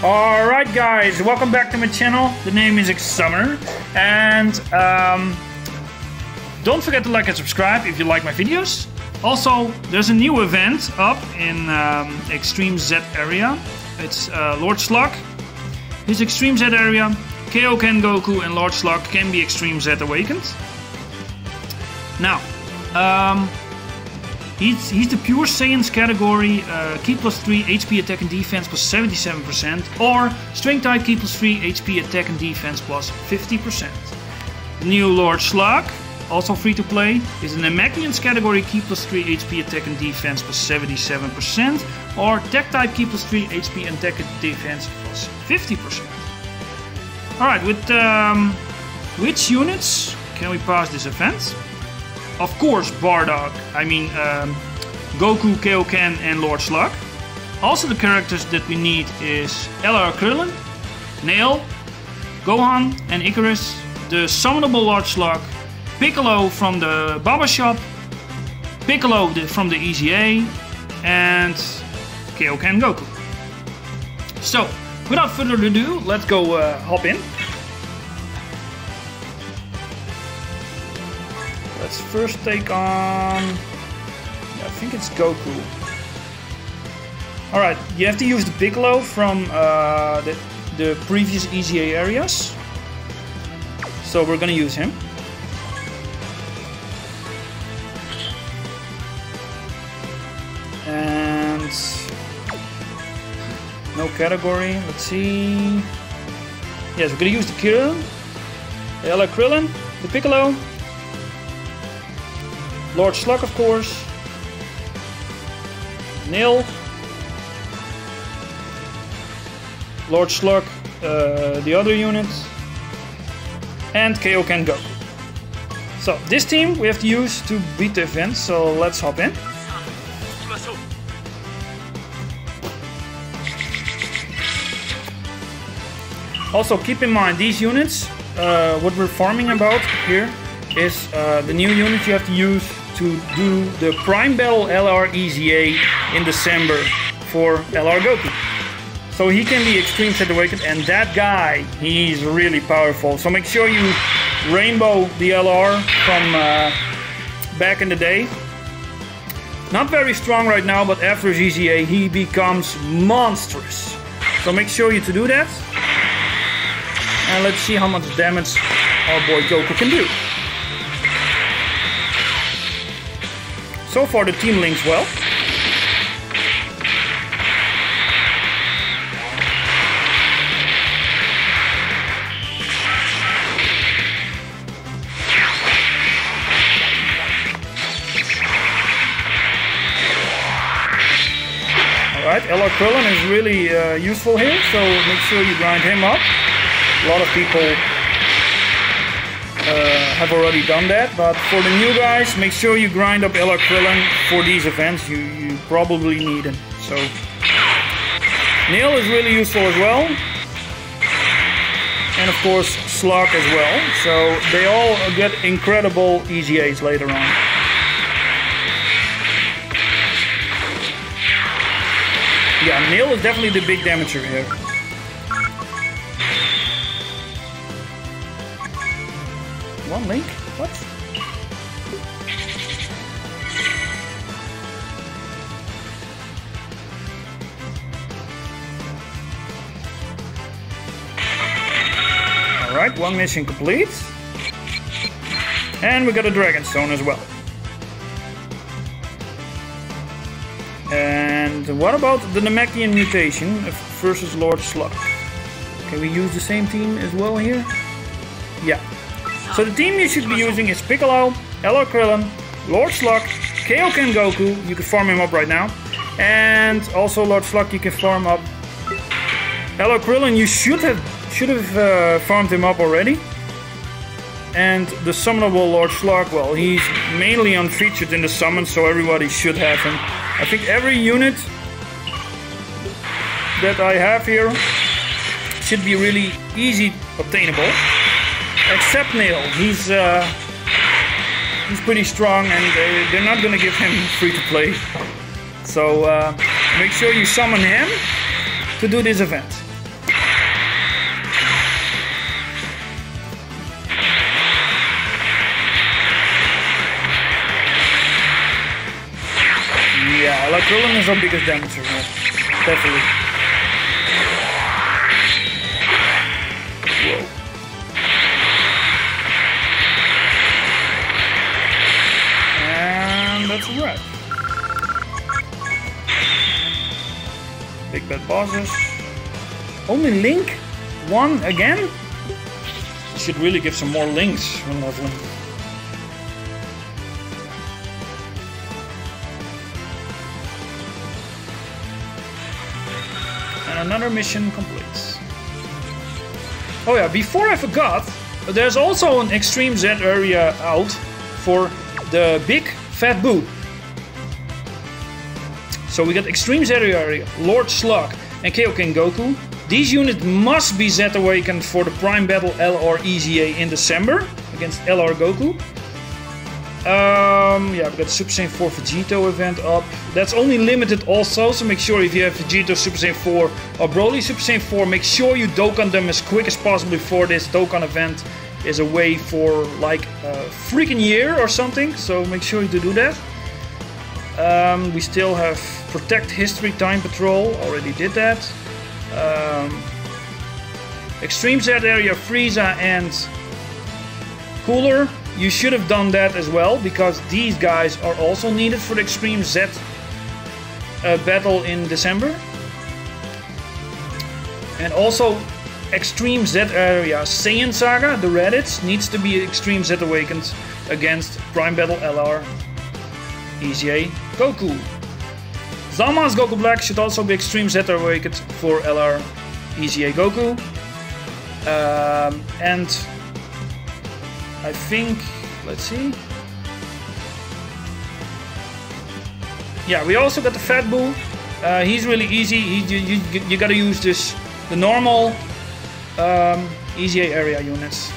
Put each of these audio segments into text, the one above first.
Alright guys, welcome back to my channel. The name is Summer and um, don't forget to like and subscribe if you like my videos. Also, there's a new event up in um, Extreme Z area. It's uh, Lord Slug. His Extreme Z area, Kaioken Goku and Lord Slug can be Extreme Z awakened. Now, um, He's, he's the pure Saiyans category, uh, Ki plus 3, HP attack and defense plus 77%, or Strength type Ki plus 3, HP attack and defense plus 50%. The new Lord Slug, also free to play, is an Namekians category Ki plus 3, HP attack and defense plus 77%, or Tech type Ki plus 3, HP and attack and defense plus 50%. Alright, with um, which units can we pass this event? Of course, Bardock, I mean um, Goku, Kaioken and Lord Slug. Also the characters that we need is LR Krillin, Nail, Gohan and Icarus, the summonable Lord Slug, Piccolo from the Baba Shop, Piccolo from the EZA, and Kaioken Goku. So, without further ado, let's go uh, hop in. Let's first take on... I think it's Goku. Alright, you have to use the Piccolo from uh, the, the previous EZA areas. So we're gonna use him. And... No category, let's see... Yes, we're gonna use the Krillin. The LR Krillin, the Piccolo, Lord Slug, of course. Nail. Lord Slug, uh, the other unit. And Kaioken Goku. So, this team we have to use to beat the event, so let's hop in. Also, keep in mind, these units, uh, what we're farming about here, is uh, the new unit you have to use to do the Prime Battle LR EZA in December for LR Goku. So he can be Extreme Z Awakened, and that guy, he's really powerful. So make sure you rainbow the LR from uh, back in the day. Not very strong right now, but after EZA, he becomes monstrous. So make sure you to do that. And let's see how much damage our boy Goku can do. So far the team links well. Alright, LR Krillin is really uh, useful here, so make sure you grind him up. A lot of people Uh, have already done that, but for the new guys, make sure you grind up LR Krillin for these events. You, you probably need him. So, Nail is really useful as well. And of course, Slug as well. So, they all get incredible EZAs later on. Yeah, Nail is definitely the big damager here. One link? What? Alright, one mission complete. And we got a Dragon Stone as well. And what about the Namekian mutation versus Lord Slug? Can we use the same team as well here? Yeah, so the team you should be using is Piccolo, LR Krillin, Lord Slug, Kaioken Goku, you can farm him up right now, and also Lord Slug you can farm up. LR Krillin you should have should have uh, farmed him up already. And the summonable Lord Slug, well, he's mainly unfeatured in the summon, so everybody should have him. I think every unit that I have here should be really easy obtainable except Nail. He's uh, he's pretty strong, and they're not gonna give him free to play. So uh, make sure you summon him to do this event. Yeah, LR Krillin is our biggest damage, uh, definitely. Bosses. Only Link? One again? Should really give some more links when leveling. And another mission complete. Oh yeah, before I forgot, there's also an Extreme Z area out for the big fat Buu. So we got Extreme Z area, Lord Slug, and Kaioken Goku. These units must be Z awakened for the Prime Battle LR EZA in December against LR Goku. Um, yeah, we got Super Saiyan 4 Vegito event up. That's only limited also, so make sure if you have Vegito Super Saiyan 4 or Broly Super Saiyan 4, make sure you Dokkan them as quick as possible before this Dokkan event is away for like a freaking year or something. So make sure you do that. Um, we still have Protect History Time Patrol, already did that. Um, Extreme Z area Frieza and Cooler you should have done that as well because these guys are also needed for the Extreme Z uh, battle in December. And also Extreme Z area Saiyan Saga, the Raditz, needs to be Extreme Z awakened against Prime Battle LR EZA Goku. Zamasu Goku Black should also be Extreme Z awakened for LR EZA Goku. Um, and I think, let's see. Yeah, we also got the Fat Buu. Uh, he's really easy. He, you, you, you, gotta use this, the normal um, EZA area units.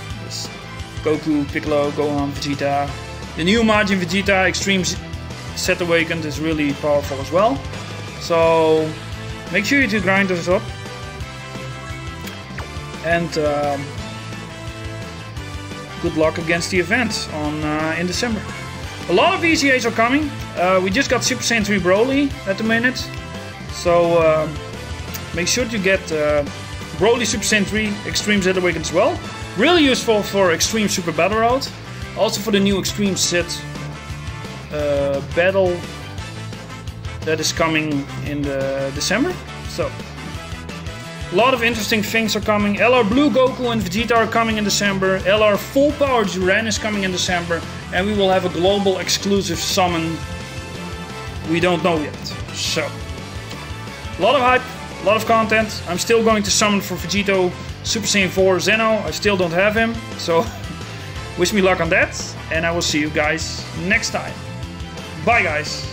Goku, Piccolo, Gohan, Vegeta. The new Majin Vegeta Extreme Awakened is really powerful as well. So make sure you do grind this up. And um, good luck against the event on uh, in December. A lot of EZAs are coming. Uh, we just got Super Saiyan 3 Broly at the minute. So uh, make sure to get uh, Broly Super Saiyan 3 Extreme Z Awakened as well. Really useful for Extreme Super Battle Road. Also for the new Extreme Z uh, battle that is coming in the December. So a lot of interesting things are coming. LR Blue Goku and Vegeta are coming in December. LR Full Power Jiren is coming in December. And we will have a global exclusive summon we don't know yet. So, a lot of hype, a lot of content. I'm still going to summon for Vegito Super Saiyan 4 Xeno. I still don't have him. So, wish me luck on that. And I will see you guys next time. Bye guys.